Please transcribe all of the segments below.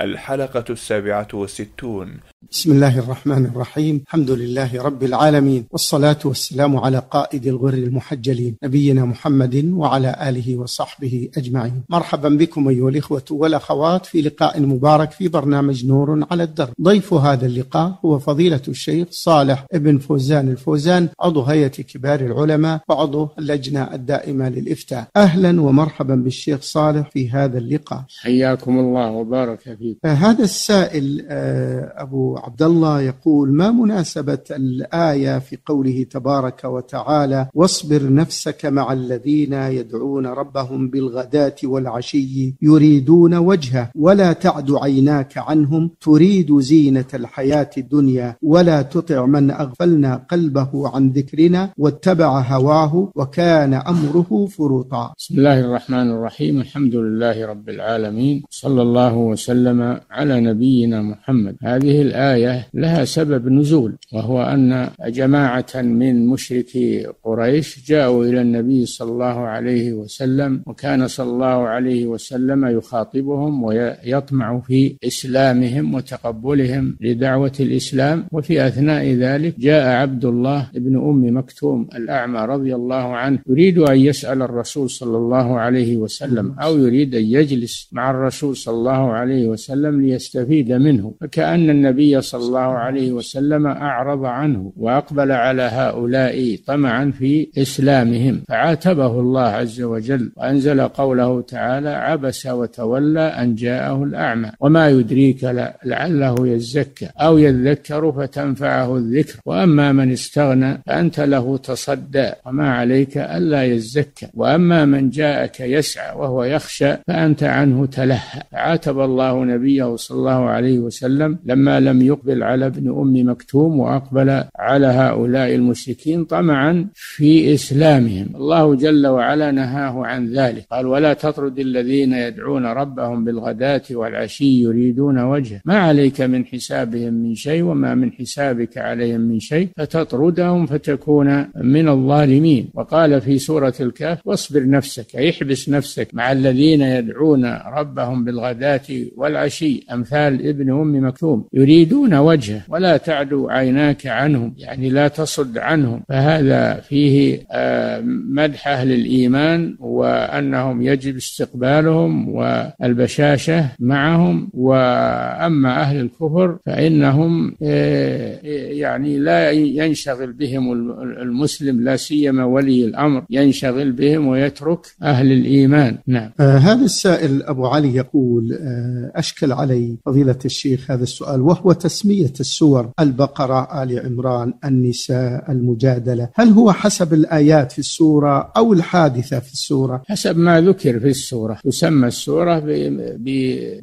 الحلقة السابعة والستون. بسم الله الرحمن الرحيم. الحمد لله رب العالمين. والصلاة والسلام على قائد الغر المحجلين نبينا محمد وعلى آله وصحبه أجمعين. مرحبا بكم أيها الإخوة والأخوات في لقاء مبارك في برنامج نور على الدرب ضيف هذا اللقاء هو فضيلة الشيخ صالح ابن فوزان الفوزان عضو هيئة كبار العلماء وعضو اللجنة الدائمة للإفتاء. أهلا ومرحبا بالشيخ صالح في هذا اللقاء. حياكم الله وبارك فيكم. هذا السائل أبو عبد الله يقول ما مناسبة الآية في قوله تبارك وتعالى واصبر نفسك مع الذين يدعون ربهم بالغداة والعشي يريدون وجهه ولا تعد عيناك عنهم تريد زينة الحياة الدنيا ولا تطع من أغفلنا قلبه عن ذكرنا واتبع هواه وكان أمره فرطا بسم الله الرحمن الرحيم الحمد لله رب العالمين صلى الله وسلم على نبينا محمد. هذه الآية لها سبب نزول وهو أن جماعة من مشركي قريش جاءوا إلى النبي صلى الله عليه وسلم وكان صلى الله عليه وسلم يخاطبهم ويطمع في إسلامهم وتقبلهم لدعوة الإسلام. وفي أثناء ذلك جاء عبد الله بن أم مكتوم الأعمى رضي الله عنه يريد أن يسأل الرسول صلى الله عليه وسلم أو يريد أن يجلس مع الرسول صلى الله عليه وسلم. ليستفيد منه فكأن النبي صلى الله عليه وسلم أعرض عنه وأقبل على هؤلاء طمعا في إسلامهم. فعاتبه الله عز وجل وأنزل قوله تعالى عبس وتولى أن جاءه الأعمى وما يدريك لعله يزكى أو يذكر فتنفعه الذكر وأما من استغنى فأنت له تصدى وما عليك ألا يزكى وأما من جاءك يسعى وهو يخشى فأنت عنه تلهى عاتب الله نبيه صلى الله عليه وسلم لما لم يقبل على ابن أم مكتوم وأقبل على هؤلاء المشركين طمعا في إسلامهم. الله جل وعلا نهاه عن ذلك. قال ولا تطرد الذين يدعون ربهم بالغداة والعشي يريدون وجهه. ما عليك من حسابهم من شيء وما من حسابك عليهم من شيء. فتطردهم فتكون من الظالمين. وقال في سورة الكهف واصبر نفسك احبس نفسك مع الذين يدعون ربهم بالغداة والعشي أمثال ابن أم مكتوم. يريدون وجهه ولا تعدو عيناك عنهم يعني لا تصد عنهم. فهذا فيه مدح أهل الإيمان وأنهم يجب استقبالهم والبشاشة معهم. وأما أهل الكفر فإنهم يعني لا ينشغل بهم المسلم لا سيما ولي الأمر ينشغل بهم ويترك أهل الإيمان. نعم. آه هذا السائل أبو علي يقول آه أشكل علي فضيلة الشيخ هذا السؤال وهو تسمية السور البقرة آل عمران النساء المجادلة. هل هو حسب الآيات في السورة أو الحادثة في السورة؟ حسب ما ذكر في السورة. تسمى السورة ب... ب...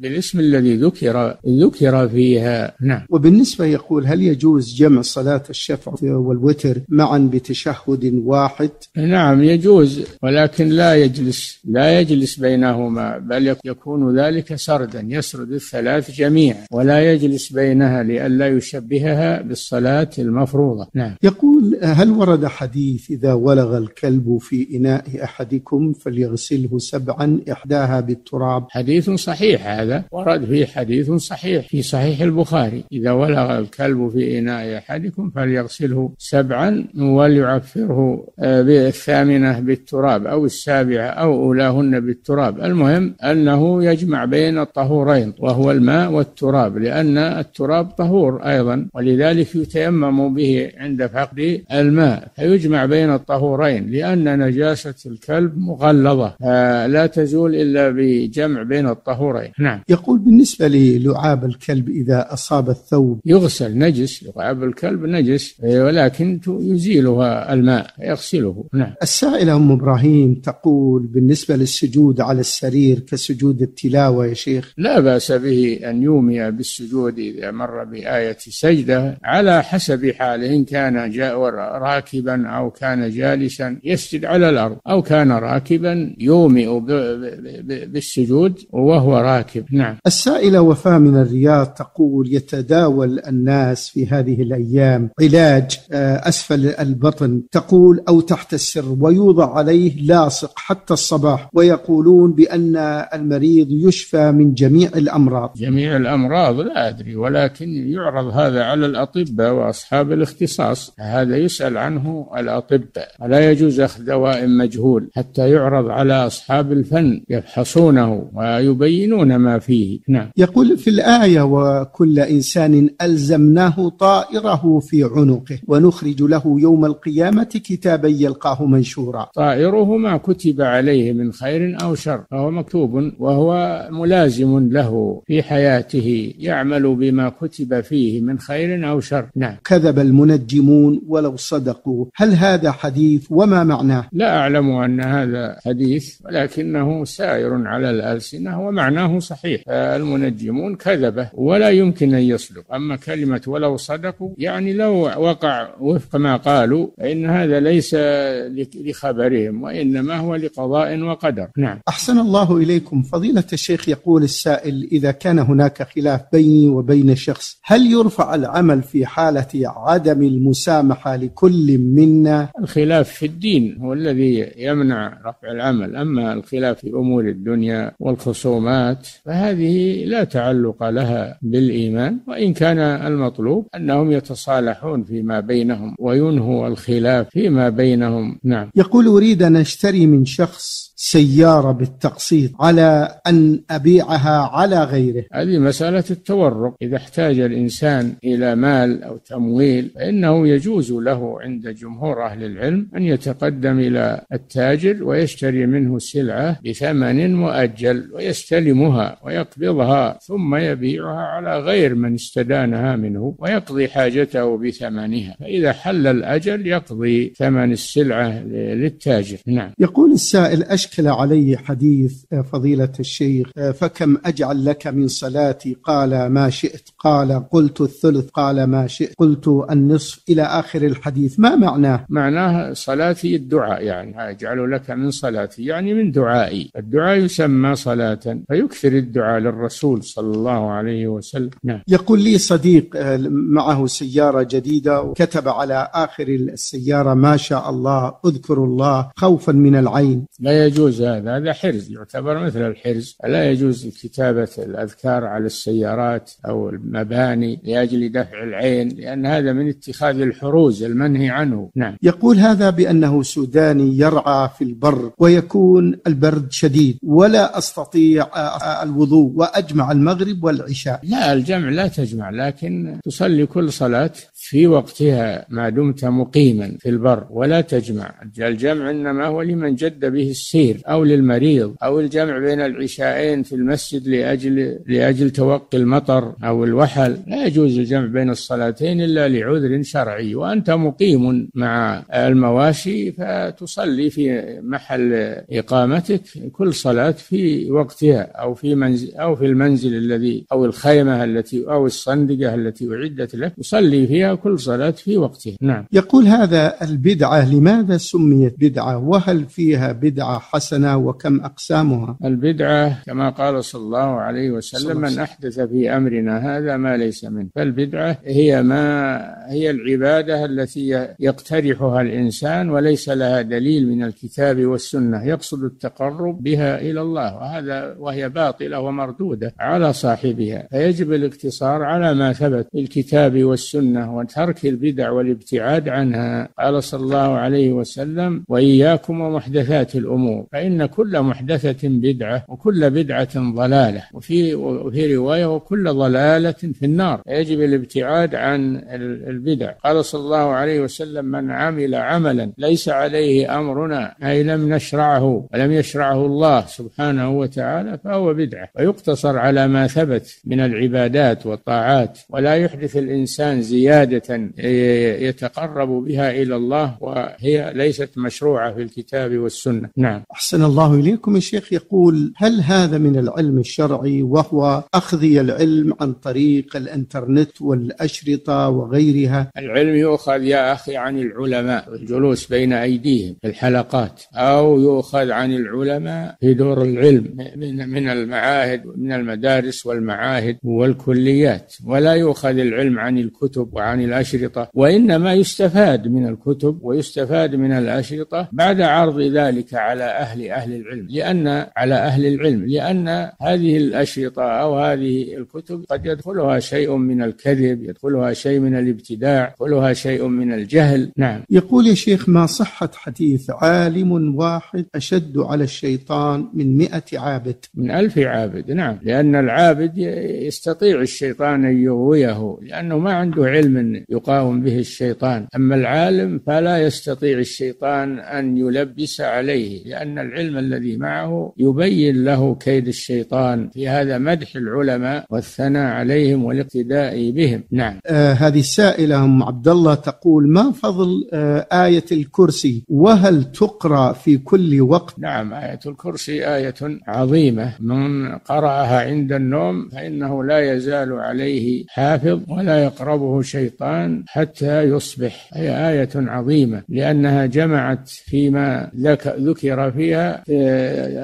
بالاسم الذي ذكر ذكر فيها. نعم. وبالنسبة يقول هل يجوز جمع صلاة الشفع والوتر معا بتشهد واحد؟ نعم يجوز ولكن لا يجلس لا يجلس بينهما بل يكون ذلك سردا يسرد الثلاث جميعا ولا يجلس بينها لئلا يشبهها بالصلاة المفروضة. نعم. يقول هل ورد حديث إذا ولغ الكلب في إناء أحدكم فليغسله سبعا إحداها بالتراب؟ حديث صحيح هذا. ورد فيه حديث صحيح في صحيح البخاري. إذا ولغ الكلب في إناء أحدكم فليغسله سبعا وليعفره بالثامنة بالتراب أو السابعة أو أولاهن بالتراب. المهم أنه يجمع بين الطهورين. وهو الماء والتراب لأن التراب طهور أيضا ولذلك يتيمم به عند فقد الماء. فيجمع بين الطهورين لأن نجاسة الكلب مغلظة لا تزول إلا بجمع بين الطهورين. نعم. يقول بالنسبة للعاب الكلب إذا أصاب الثوب. يغسل نجس لعاب الكلب نجس ولكن يزيلها الماء يغسله. نعم. السائلة أم إبراهيم تقول بالنسبة للسجود على السرير كسجود التلاوة يا شيخ؟ لا بأس. به أن يومئ بالسجود إذا مر بآية سجدة على حسب حاله إن كان جاء راكبا أو كان جالسا يسجد على الأرض أو كان راكبا يومئ بالسجود وهو راكب. نعم. السائلة وفاء من الرياض تقول يتداول الناس في هذه الأيام علاج آه، أسفل البطن تقول أو تحت السر ويوضع عليه لاصق حتى الصباح ويقولون بأن المريض يشفى من جميع الأمراض. جميع الأمراض لا أدري ولكن يعرض هذا على الأطباء وأصحاب الاختصاص هذا يسأل عنه الأطباء. ولا يجوز أخذ دواء مجهول حتى يعرض على أصحاب الفن يفحصونه ويبينون ما فيه. نعم. يقول في الآية وكل إنسان ألزمناه طائره في عنقه ونخرج له يوم القيامة كتابا يلقاه منشورا. طائره ما كتب عليه من خير أو شر فهو مكتوب وهو ملازم له. في حياته يعمل بما كتب فيه من خير أو شر. نعم. كذب المنجمون ولو صدقوا. هل هذا حديث وما معناه؟ لا أعلم أن هذا حديث ولكنه سائر على الألسنة ومعناه صحيح. المنجمون كذبه ولا يمكن أن يصدق. أما كلمة ولو صدقوا يعني لو وقع وفق ما قالوا فإن هذا ليس لخبرهم وإنما هو لقضاء وقدر. نعم. أحسن الله إليكم. فضيلة الشيخ يقول السائل إذا كان هناك خلاف بيني وبين شخص هل يرفع العمل في حالة عدم المسامحة لكل منا؟ الخلاف في الدين هو الذي يمنع رفع العمل أما الخلاف في أمور الدنيا والخصومات فهذه لا تعلق لها بالإيمان وإن كان المطلوب أنهم يتصالحون فيما بينهم وينهوا الخلاف فيما بينهم. نعم. يقول أريد أن أشتري من شخص سيارة بالتقسيط على أن أبيعها على غيره. هذه مسألة التورق. إذا احتاج الإنسان إلى مال أو تمويل فإنه يجوز له عند جمهور أهل العلم أن يتقدم إلى التاجر ويشتري منه السلعة بثمن مؤجل ويستلمها ويقبضها ثم يبيعها على غير من استدانها منه ويقضي حاجته بثمنها. فإذا حل الأجل يقضي ثمن السلعة للتاجر. نعم. يقول السائل أشكال أشكل علي حديث آه، فضيلة الشيخ آه، فكم أجعل لك من صلاتي؟ قال ما شئت. قال قلت الثلث. قال ما شئت. قلت النصف. إلى آخر الحديث. ما معناه؟ معناه صلاتي الدعاء يعني أجعل لك من صلاتي يعني من دعائي. الدعاء يسمى صلاة فيكثر الدعاء للرسول صلى الله عليه وسلم. نعم. يقول لي صديق آه، معه سيارة جديدة وكتب على آخر السيارة ما شاء الله أذكر الله. خوفا من العين. لا يجوز يجوز هذا هذا حرز يعتبر مثل الحرز. لا يجوز كتابة الأذكار على السيارات أو المباني لأجل دفع العين لأن هذا من اتخاذ الحروز المنهي عنه. نعم. يقول هذا بأنه سوداني يرعى في البر ويكون البرد شديد ولا أستطيع الوضوء وأجمع المغرب والعشاء. لا الجمع لا تجمع لكن تصلي كل صلاة. في وقتها ما دمت مقيما في البر ولا تجمع. الجمع إنما هو لمن جد به السير أو للمريض أو الجمع بين العشاءين في المسجد لأجل لأجل توقي المطر أو الوحل. لا يجوز الجمع بين الصلاتين إلا لعذر شرعي. وأنت مقيم مع المواشي فتصلي في محل إقامتك كل صلاة في وقتها أو في منزل أو في المنزل الذي أو الخيمة التي أو الصندقة التي أعدت لك. تصلي فيها كل صلاة في وقتها. نعم. يقول هذا البدعة لماذا سميت بدعة؟ وهل فيها بدعة حسنة حسنة وكم أقسامها؟ البدعة كما قال صلى الله عليه وسلم من أحدث في أمرنا هذا ما ليس منه. فالبدعة هي ما هي العبادة التي يقترحها الإنسان وليس لها دليل من الكتاب والسنة. يقصد التقرب بها إلى الله وهذا وهي باطلة ومردودة على صاحبها. فيجب الاقتصار على ما ثبت في الكتاب والسنة وترك البدع والابتعاد عنها. قال صلى الله عليه وسلم وإياكم ومحدثات الأمور. فإن كل محدثة بدعة وكل بدعة ضلالة. وفي وفي رواية وكل ضلالة في النار. يجب الابتعاد عن البدع. قال صلى الله عليه وسلم من عمل عملا ليس عليه أمرنا. أي لم نشرعه ولم يشرعه الله سبحانه وتعالى فهو بدعة. ويقتصر على ما ثبت من العبادات والطاعات. ولا يحدث الإنسان زيادة يتقرب بها إلى الله وهي ليست مشروعة في الكتاب والسنة. نعم. أحسن الله إليكم الشيخ يقول هل هذا من العلم الشرعي وهو أخذي العلم عن طريق الإنترنت والأشرطة وغيرها؟ العلم يؤخذ يا أخي عن العلماء الجلوس بين أيديهم في الحلقات أو يؤخذ عن العلماء في دور العلم من من المعاهد من المدارس والمعاهد والكليات. ولا يؤخذ العلم عن الكتب وعن الأشرطة وإنما يستفاد من الكتب ويستفاد من الأشرطة بعد عرض ذلك على أهل أهل العلم. لأن على أهل العلم لأن هذه الأشرطة أو هذه الكتب قد يدخلها شيء من الكذب يدخلها شيء من الابتداع يدخلها شيء من الجهل. نعم. يقول يا شيخ ما صحة حديث عالم واحد أشد على الشيطان من مئة عابد؟ من ألف عابد نعم. لأن العابد يستطيع الشيطان أن يغويه لأنه ما عنده علم يقاوم به الشيطان. أما العالم فلا يستطيع الشيطان أن يلبس عليه لأن العلم الذي معه يبين له كيد الشيطان. في هذا مدح العلماء والثناء عليهم والاقتداء بهم. نعم. آه هذه السائلة أم عبد الله تقول ما فضل آه آية الكرسي؟ وهل تقرأ في كل وقت؟ نعم آية الكرسي آية عظيمة. من قرأها عند النوم فإنه لا يزال عليه حافظ ولا يقربه شيطان. حتى يصبح هي آية عظيمة لأنها جمعت فيما ذكر فيها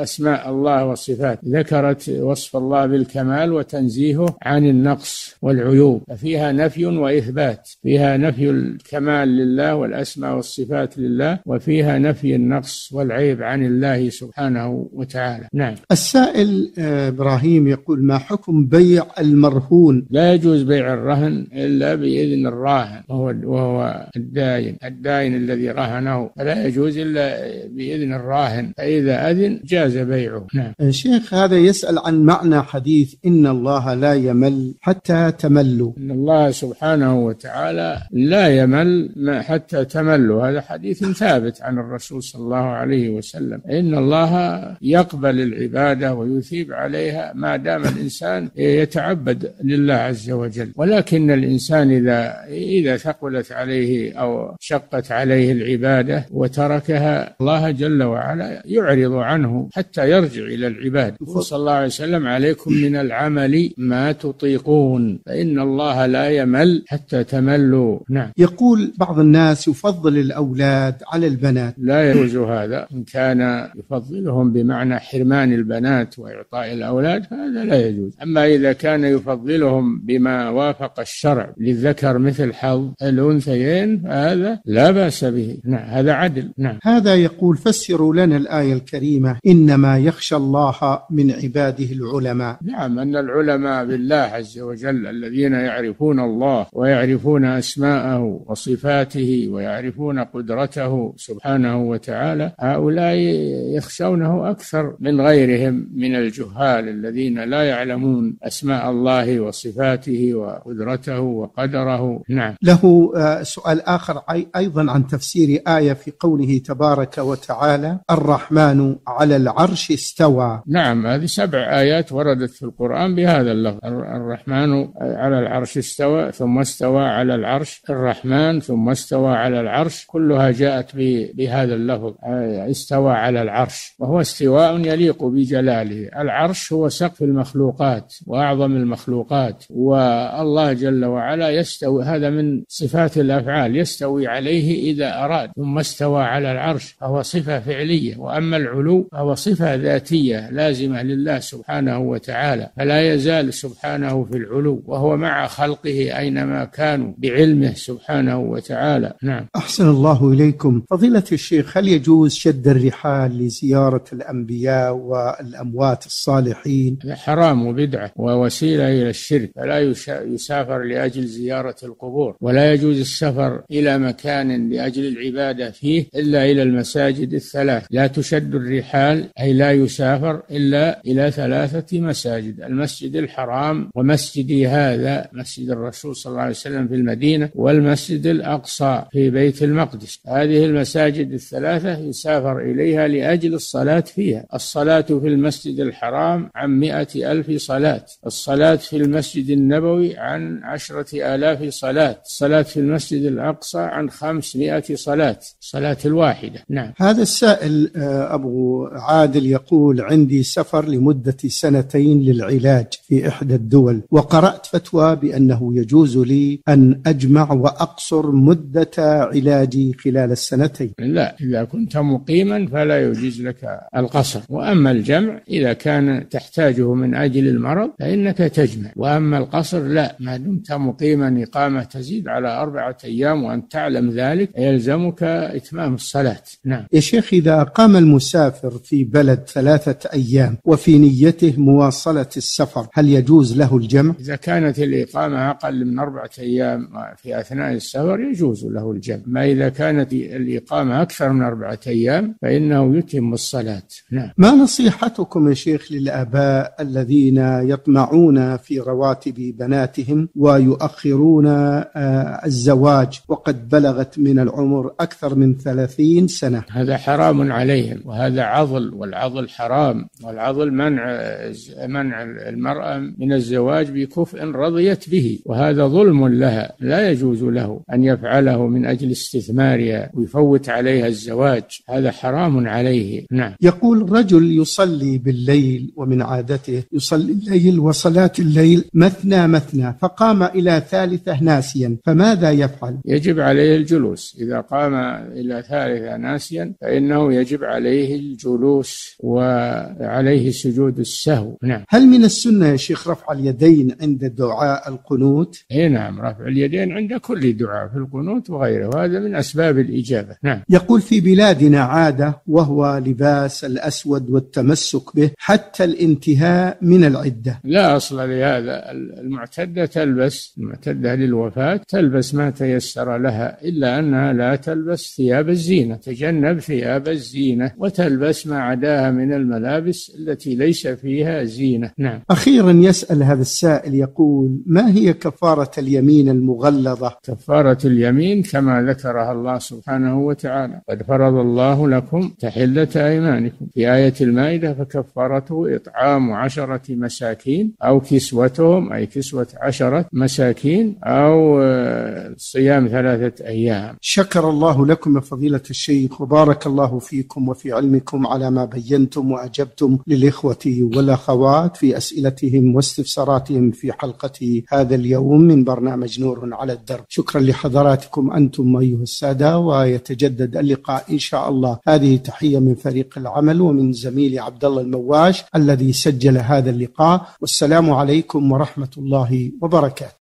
أسماء الله وصفاته ذكرت وصف الله بالكمال وتنزيهه عن النقص والعيوب. ففيها نفي وإثبات. فيها نفي الكمال لله والأسماء والصفات لله وفيها نفي النقص والعيب عن الله سبحانه وتعالى. نعم. السائل إبراهيم يقول ما حكم بيع المرهون؟ لا يجوز بيع الرهن إلا بإذن الراهن وهو, وهو الداين. الداين الذي رهنه. فلا يجوز إلا بإذن الراهن فإذا أذن جاز بيعه. نعم. شيخ هذا يسأل عن معنى حديث إن الله لا يمل حتى تملوا. إن الله سبحانه وتعالى لا يمل حتى تملوا. هذا حديث ثابت عن الرسول صلى الله عليه وسلم. إن الله يقبل العبادة ويثيب عليها ما دام الإنسان يتعبد لله عز وجل. ولكن الإنسان إذا إذا ثقلت عليه أو شقت عليه العبادة وتركها الله جل وعلا يعرض عنه حتى يرجع إلى العباد. صلى الله عليه وسلم عليكم من العمل ما تطيقون فإن الله لا يمل حتى تملوا. نعم. يقول بعض الناس يفضل الأولاد على البنات. لا يجوز هذا. إن كان يفضلهم بمعنى حرمان البنات وإعطاء الأولاد هذا لا يجوز. أما إذا كان يفضلهم بما وافق الشرع للذكر مثل حظ الأنثيين فهذا لا بأس به. نعم هذا عدل. نعم. هذا يقول فسروا لنا الآية الكريمة إنما يخشى الله من عباده العلماء. نعم أن العلماء بالله عز وجل الذين يعرفون الله ويعرفون أسماءه وصفاته ويعرفون قدرته سبحانه وتعالى هؤلاء يخشونه أكثر من غيرهم من الجهال الذين لا يعلمون أسماء الله وصفاته وقدرته وقدره نعم. له سؤال آخر أيضا عن تفسير آية في قوله تبارك وتعالى الرحمن على العرش استوى. نعم هذه سبع آيات وردت في القرآن بهذا اللفظ الرحمن على العرش استوى ثم استوى على العرش الرحمن ثم استوى على العرش كلها جاءت بهذا اللفظ استوى على العرش وهو استواء يليق بجلاله. العرش هو سقف المخلوقات وأعظم المخلوقات والله جل وعلا يستوي هذا من صفات الأفعال يستوي عليه إذا أراد ثم استوى على العرش فهو صفة فعلية. وأما العلو فهو صفة ذاتية لازمة لله سبحانه وتعالى فلا يزال سبحانه في العلو وهو مع خلقه أينما كانوا بعلمه سبحانه وتعالى. نعم. أحسن الله إليكم. فضيلة الشيخ هل يجوز شد الرحال لزيارة الأنبياء والأموات الصالحين؟ حرام وبدعة ووسيلة إلى الشرك فلا يسافر لأجل زيارة القبور. ولا يجوز السفر إلى مكان لأجل العبادة فيه إلا إلى المساجد الثلاث. لا تشد الرحال أي لا يسافر إلا إلى ثلاثة مساجد المسجد الحرام ومسجدي هذا مسجد الرسول صلى الله عليه وسلم في المدينة والمسجد الأقصى في بيت المقدس. هذه المساجد الثلاثة يسافر إليها لأجل الصلاة فيها. الصلاة في المسجد الحرام عن مئة ألف صلاة. الصلاة في المسجد النبوي عن عشرة آلاف صلاة الصلاة في المسجد الأقصى عن خمسمائة صلاة صلاة الواحدة. نعم. هذا السائل آه، أبو عادل يقول عندي سفر لمدة سنتين للعلاج في إحدى الدول وقرأت فتوى بأنه يجوز لي أن أجمع وأقصر مدة علاجي خلال السنتين. لا إذا كنت مقيما فلا يجوز لك القصر. وأما الجمع إذا كان تحتاجه من أجل المرض فإنك تجمع. وأما القصر لا ما دمت مقيما إقامة تزيد على أربعة أيام وأن تعلم ذلك يلزمك إتمام الصلاة. نعم. يا شيخ إذا أقام المسافر في بلد ثلاثة أيام وفي نيته مواصلة السفر هل يجوز له الجمع؟ إذا كانت الإقامة أقل من أربعة أيام في أثناء السفر يجوز له الجمع. ما إذا كانت الإقامة أكثر من أربعة أيام فإنه يتم الصلاة. نعم. ما نصيحتكم يا شيخ للآباء الذين يطمعون في رواتب بناتهم ويؤخرون الزواج وقد بلغت من العمر أكثر من ثلاثين سنة. هذا حرام عليهم وهذا عضل والعضل حرام والعضل منع منع المرأة من الزواج بكفء رضيت به وهذا ظلم لها لا يجوز له أن يفعله من أجل استثمارها ويفوت عليها الزواج هذا حرام عليه. نعم. يقول رجل يصلي بالليل ومن عادته يصلي الليل وصلاة الليل مثنى مثنى فقام إلى ثالثة ناسيا فماذا يفعل؟ يجب عليه الجلوس. إذا قام إلى ثالثة ناسيا فإنه يجب عليه الجلوس وعليه سجود السهو. نعم. هل من السنة يا شيخ رفع اليدين عند دعاء القنوت؟ إي نعم رفع اليدين عند كل دعاء في القنوت وغيره. وهذا من أسباب الإجابة. نعم. يقول في بلادنا عادة وهو لباس الأسود والتمسك به حتى الانتهاء من العدة. لا أصل لهذا. المعتدة تلبس المعتدة للوفاة تلبس ما تيسر لها إلا أنها لا تلبس ثياب الزينة تجنب ثياب الزينة وتلبس ما عداها من الملابس التي ليس فيها زينة. نعم. أخيرا يسأل هذا السائل يقول ما هي كفارة اليمين المغلظة؟ كفارة اليمين كما ذكرها الله سبحانه وتعالى قد فرض الله لكم تحلة أيمانكم. في آية المائدة فكفارته إطعام عشرة مساكين أو كسوتهم أي كسوة عشرة مساكين أو آه، صيام ثلاثة أيام. شكر الله لكم يا فضيلة الشيخ وبارك الله فيكم وفي علمكم على ما بينتم وأجبتم للإخوة والأخوات في أسئلتهم واستفساراتهم في حلقة هذا اليوم من برنامج نور على الدرب. شكرا لحضراتكم أنتم أيها السادة ويتجدد اللقاء إن شاء الله. هذه تحية من فريق العمل ومن زميلي عبد الله المواش الذي سجل هذا اللقاء. والسلام عليكم ورحمة الله وبركاته.